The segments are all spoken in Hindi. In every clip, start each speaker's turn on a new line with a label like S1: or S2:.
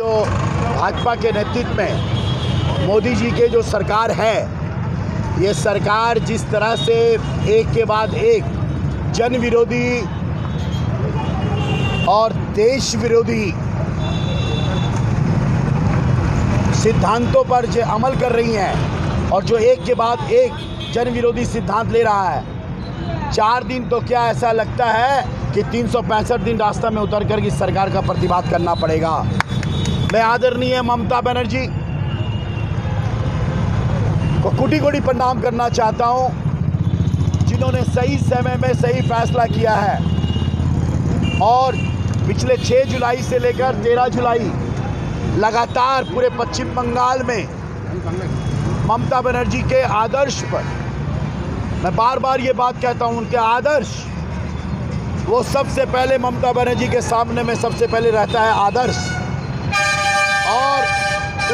S1: जो भाजपा के नेतृत्व में मोदी जी के जो सरकार है, ये सरकार जिस तरह से एक के बाद एक जन विरोधी और देश विरोधी सिद्धांतों पर जो अमल कर रही हैं और जो एक के बाद एक जन विरोधी सिद्धांत ले रहा है, चार दिन तो क्या ऐसा लगता है कि तीन सौ पैंसठ दिन रास्ता में उतर कर इस सरकार का प्रतिवाद करना पड़ेगा? मैं आदरणीय ममता बनर्जी को कुटी कुटी प्रणाम करना चाहता हूँ, जिन्होंने सही समय में सही फैसला किया है। और पिछले 6 जुलाई से लेकर 13 जुलाई लगातार पूरे पश्चिम बंगाल में ममता बनर्जी के आदर्श पर मैं बार बार ये बात कहता हूँ, उनके आदर्श, वो सबसे पहले ममता बनर्जी के सामने में सबसे पहले रहता है आदर्श। और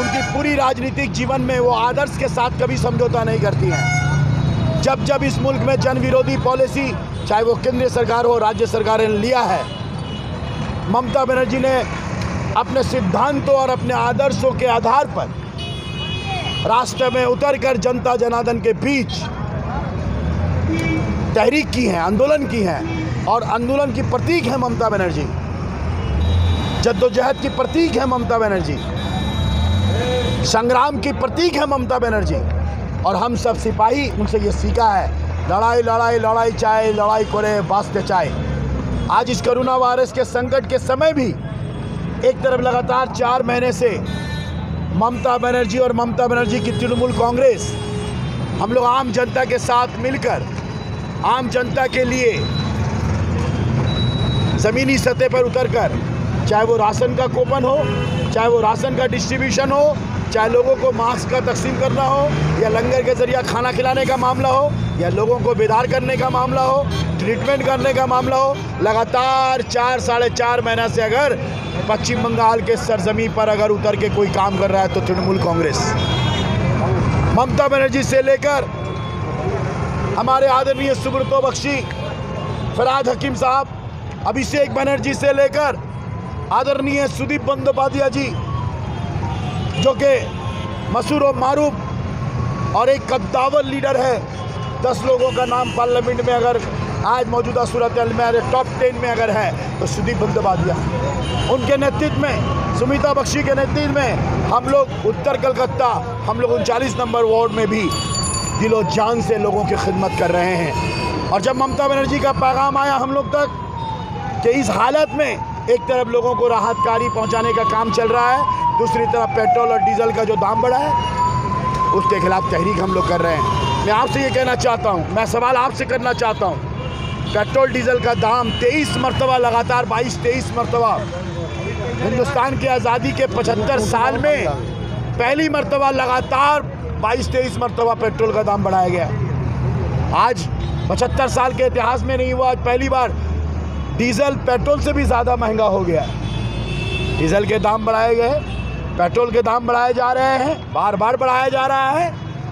S1: उनकी पूरी राजनीतिक जीवन में वो आदर्श के साथ कभी समझौता नहीं करती हैं। जब जब इस मुल्क में जन विरोधी पॉलिसी, चाहे वो केंद्रीय सरकार हो, राज्य सरकार ने लिया है, ममता बनर्जी ने अपने सिद्धांतों और अपने आदर्शों के आधार पर राष्ट्र में उतरकर जनता जनार्दन के बीच तहरीक की है, आंदोलन की है, और आंदोलन की प्रतीक है ममता बनर्जी। जद्दोजहद की प्रतीक है ममता बनर्जी। संग्राम की प्रतीक है ममता बनर्जी। और हम सब सिपाही, उनसे ये सीखा है, लड़ाई लड़ाई लड़ाई चाहे, लड़ाई करे, वास्ते चाहे। आज इस कोरोना वायरस के संकट के समय भी एक तरफ़ लगातार चार महीने से ममता बनर्जी और ममता बनर्जी की तृणमूल कांग्रेस, हम लोग आम जनता के साथ मिलकर, आम जनता के लिए ज़मीनी सतह पर उतरकर चाहे वो राशन का कोपन हो, चाहे वो राशन का डिस्ट्रीब्यूशन हो, चाहे लोगों को मास्क का तकसीम करना हो, या लंगर के ज़रिए खाना खिलाने का मामला हो, या लोगों को बेदार करने का मामला हो ट्रीटमेंट करने का मामला हो, लगातार चार, साढ़े चार महीना से अगर पश्चिम बंगाल के सरजमी पर अगर उतर के कोई काम कर रहा है तो तृणमूल कांग्रेस। ममता बनर्जी से लेकर हमारे आदरणीय सुब्रतो बख्शी, फराद हकीम साहब, अभिषेक बनर्जी से लेकर आदरणीय सुदीप बंदोपाध्याय जी, जो कि मशहूर और मारूफ और एक कद्दावर लीडर है। दस लोगों का नाम पार्लियामेंट में अगर आज मौजूदा सूरत में अगर टॉप टेन में अगर है तो सुदीप बंदोपाध्याय। उनके नेतृत्व में, सुमिता बख्शी के नेतृत्व में हम लोग उत्तर कलकत्ता, हम लोग उनचालीस नंबर वार्ड में भी दिलो जान से लोगों की खिदमत कर रहे हैं। और जब ममता बनर्जी का पैगाम आया हम लोग तक कि इस हालत में एक तरफ़ लोगों को राहतकारी पहुँचाने का काम चल रहा है, दूसरी तरफ़ पेट्रोल और डीजल का जो दाम बढ़ा है, उसके खिलाफ तहरीक हम लोग कर रहे हैं। मैं आपसे ये कहना चाहता हूँ, मैं सवाल आपसे करना चाहता हूँ। पेट्रोल, डीजल का दाम तेईस मरतबा, लगातार बाईस, तेईस मरतबा। हिंदुस्तान की आज़ादी के पचहत्तर साल में पहली मरतबा लगातार बाईस, तेईस मरतबा पेट्रोल का दाम बढ़ाया गया। आज पचहत्तर साल के इतिहास में नहीं हुआ, आज पहली बार डीजल पेट्रोल से भी ज़्यादा महँगा हो गया है। डीजल के दाम बढ़ाए गए पेट्रोल के दाम बढ़ाए जा रहे हैं बार बार बढ़ाया जा रहा है।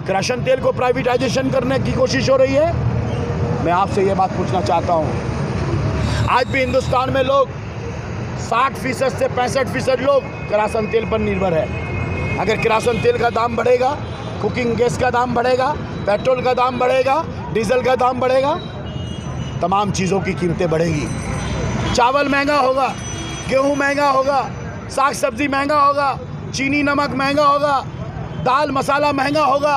S1: राशन तेल को प्राइवेटाइजेशन करने की कोशिश हो रही है। मैं आपसे ये बात पूछना चाहता हूँ। आज भी हिंदुस्तान में लोग साठ फ़ीसद से पैंसठ फ़ीसद लोग किरासन तेल पर निर्भर है। अगर किरासन तेल का दाम बढ़ेगा कुकिंग गैस का दाम बढ़ेगा पेट्रोल का दाम बढ़ेगा, डीजल का दाम बढ़ेगा, तमाम चीज़ों की कीमतें बढ़ेगी। चावल महँगा होगा गेहूँ महँगा होगा साग सब्ज़ी महँगा होगा चीनी नमक महँगा होगा दाल मसाला महँगा होगा।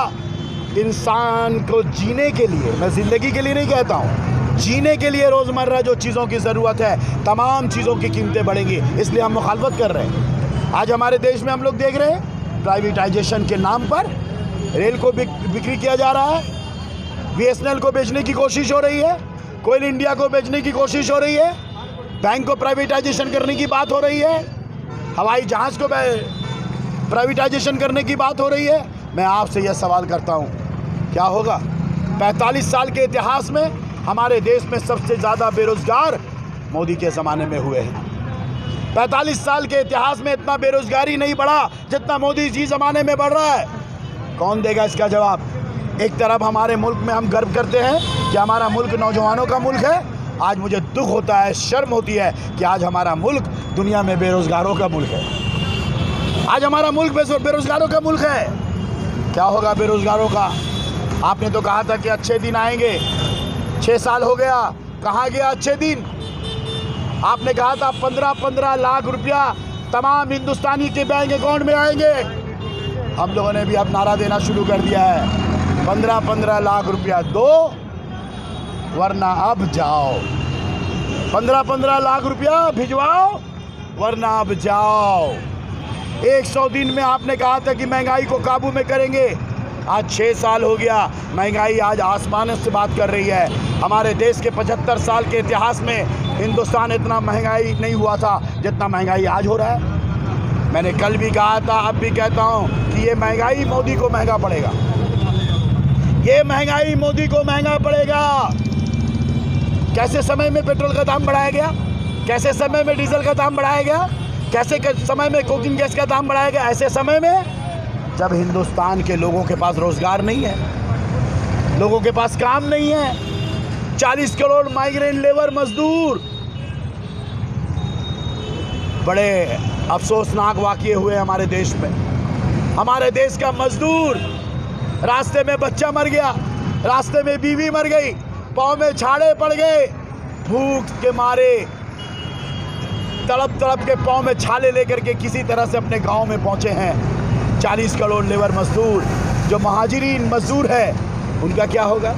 S1: इंसान को जीने के लिए मैं ज़िंदगी के लिए नहीं कहता हूँ जीने के लिए रोज़मर्रा जो चीज़ों की ज़रूरत है तमाम चीज़ों की कीमतें बढ़ेंगी इसलिए हम मुखालफत कर रहे हैं। आज हमारे देश में हम लोग देख रहे हैं प्राइवेटाइजेशन के नाम पर रेल को बिक, बिक्री किया जा रहा है बीएसएनएल को बेचने की कोशिश हो रही है कोयल इंडिया को बेचने की कोशिश हो रही है बैंक को प्राइवेटाइजेशन करने की बात हो रही है। हवाई जहाज़ को प्राइवेटाइजेशन करने की बात हो रही है। मैं आपसे यह सवाल करता हूँ, क्या होगा? 45 साल के इतिहास में हमारे देश में सबसे ज़्यादा बेरोज़गार मोदी के ज़माने में हुए हैं। 45 साल के इतिहास में इतना बेरोज़गारी नहीं बढ़ा जितना मोदी जी ज़माने में बढ़ रहा है। कौन देगा इसका जवाब? एक तरफ़ हमारे मुल्क में हम गर्व करते हैं कि हमारा मुल्क नौजवानों का मुल्क है आज मुझे दुख होता है, शर्म होती है कि आज हमारा मुल्क दुनिया में बेरोज़गारों का मुल्क है। आज हमारा मुल्क बेरोजगारों का मुल्क है। क्या होगा बेरोजगारों का? आपने तो कहा था कि अच्छे दिन आएँगे। छः साल हो गया। कहाँ गया अच्छे दिन? आपने कहा था पंद्रह पंद्रह लाख रुपया तमाम हिंदुस्तानी के बैंक अकाउंट में आएँगे। हम लोगों ने भी अब नारा देना शुरू कर दिया है। पंद्रह पंद्रह लाख रुपया दो वरना अब जाओ। पंद्रह पंद्रह लाख रुपया भिजवाओ, वरना अब जाओ। एक सौ दिन में आपने कहा था कि महँगाई को काबू में करेंगे। आज छः साल हो गया, महँगाई आज आसमान से बात कर रही है। हमारे देश के पचहत्तर साल के इतिहास में हिंदुस्तान इतना महँगाई नहीं हुआ था जितना महँगाई आज हो रहा है। मैंने कल भी कहा था, अब भी कहता हूँ कि ये महँगाई मोदी को महँगा पड़ेगा। ये महँगाई मोदी को महँगा पड़ेगा। कैसे समय में पेट्रोल का दाम बढ़ाया गया? कैसे समय में डीजल का दाम बढ़ाया गया? कैसे समय में कुकिंग गैस का दाम बढ़ाया गया? ऐसे समय में जब हिंदुस्तान के लोगों के पास रोज़गार नहीं है, लोगों के पास काम नहीं है, चालीस करोड़ माइग्रेंट लेबर मजदूर, बड़े अफसोसनाक वाक्य हुए हमारे देश में। हमारे देश का मजदूर रास्ते में बच्चा मर गया, रास्ते में बीवी मर गई। पाँव में छाड़े पड़ गए। भूख के मारे। तड़प तड़प के पाँव में छाले लेकर के किसी तरह से अपने गाँव में पहुँचे हैं। चालीस करोड़ लेबर मजदूर, जो महाजरीन मजदूर है, उनका क्या होगा?